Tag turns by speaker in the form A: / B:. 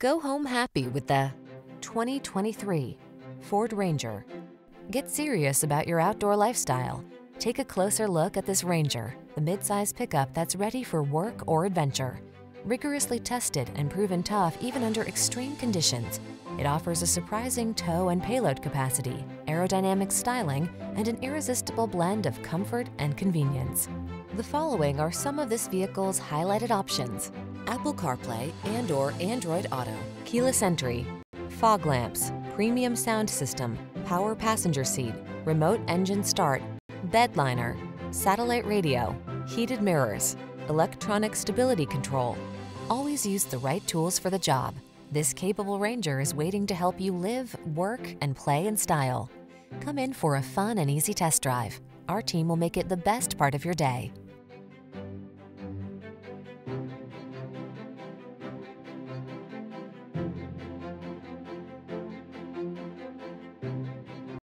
A: Go home happy with the 2023 Ford Ranger. Get serious about your outdoor lifestyle. Take a closer look at this Ranger, the midsize pickup that's ready for work or adventure. Rigorously tested and proven tough even under extreme conditions, it offers a surprising tow and payload capacity, aerodynamic styling, and an irresistible blend of comfort and convenience. The following are some of this vehicle's highlighted options. Apple CarPlay and or Android Auto, keyless entry, fog lamps, premium sound system, power passenger seat, remote engine start, bed liner, satellite radio, heated mirrors, electronic stability control. Always use the right tools for the job. This capable Ranger is waiting to help you live, work, and play in style. Come in for a fun and easy test drive. Our team will make it the best part of your day.